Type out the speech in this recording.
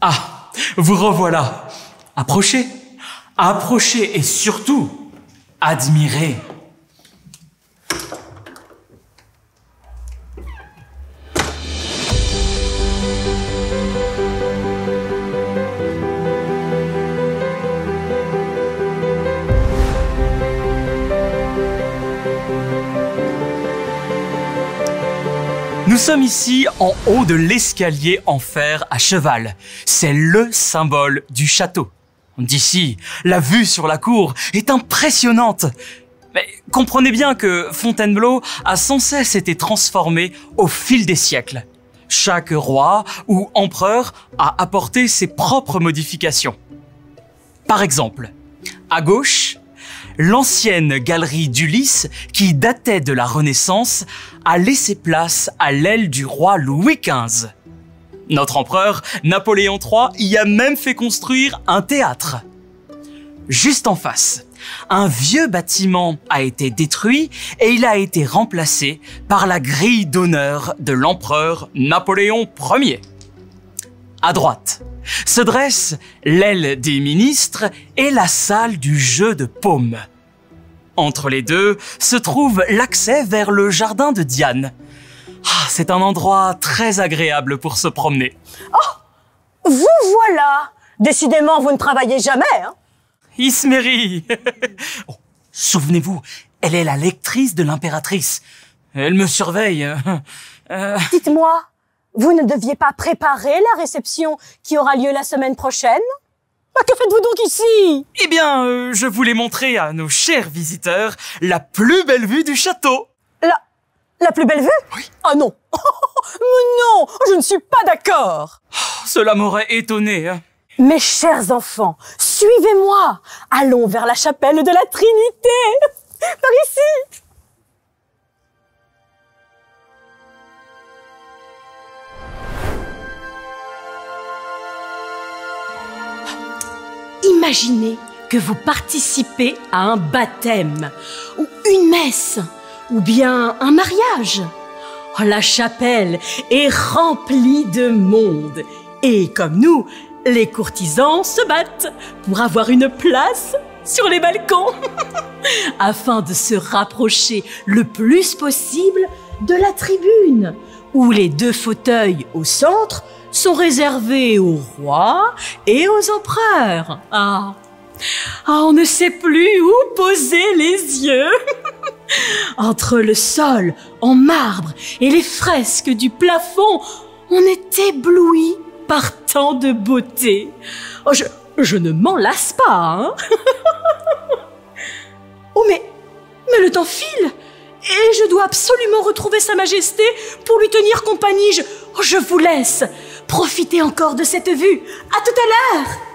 Ah, vous revoilà. Approchez, approchez et surtout, admirez. Nous sommes ici en haut de l'escalier en fer à cheval. C'est le symbole du château. D'ici, la vue sur la cour est impressionnante. Mais comprenez bien que Fontainebleau a sans cesse été transformé au fil des siècles. Chaque roi ou empereur a apporté ses propres modifications. Par exemple, à gauche, l'ancienne galerie d'Ulysse, qui datait de la Renaissance, a laissé place à l'aile du roi Louis XV. Notre empereur, Napoléon III, y a même fait construire un théâtre. Juste en face, un vieux bâtiment a été détruit et il a été remplacé par la grille d'honneur de l'empereur Napoléon Ier. À droite, se dresse l'aile des ministres et la salle du jeu de paume. Entre les deux se trouve l'accès vers le jardin de Diane. Ah, c'est un endroit très agréable pour se promener. Oh Vous voilà Décidément, vous ne travaillez jamais, hein Ismérie oh, Souvenez-vous, elle est la lectrice de l'impératrice. Elle me surveille. Euh... Dites-moi, vous ne deviez pas préparer la réception qui aura lieu la semaine prochaine? Bah, Que faites-vous donc ici? Eh bien, euh, je voulais montrer à nos chers visiteurs la plus belle vue du château. La, la plus belle vue? Oui. Ah non Mais non Je ne suis pas d'accord oh, Cela m'aurait étonné. Hein. Mes chers enfants, suivez-moi Allons vers la chapelle de la Trinité Par ici Imaginez que vous participez à un baptême, ou une messe, ou bien un mariage. Oh, la chapelle est remplie de monde. Et comme nous, les courtisans se battent pour avoir une place sur les balcons, afin de se rapprocher le plus possible de la tribune, où les deux fauteuils au centre sont réservés aux rois et aux empereurs. Ah, ah on ne sait plus où poser les yeux. Entre le sol en marbre et les fresques du plafond, on est ébloui par tant de beauté. Oh, je, ne m'en lasse pas, hein Oh, mais, le temps file et je dois absolument retrouver Sa Majesté pour lui tenir compagnie. Je, oh, je vous laisse. Profitez encore de cette vue. À tout à l'heure